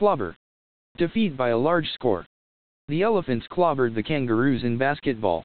Clobber. Defeat by a large score. The Elephants clobbered the Kangaroos in basketball.